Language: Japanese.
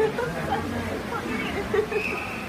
Thank you.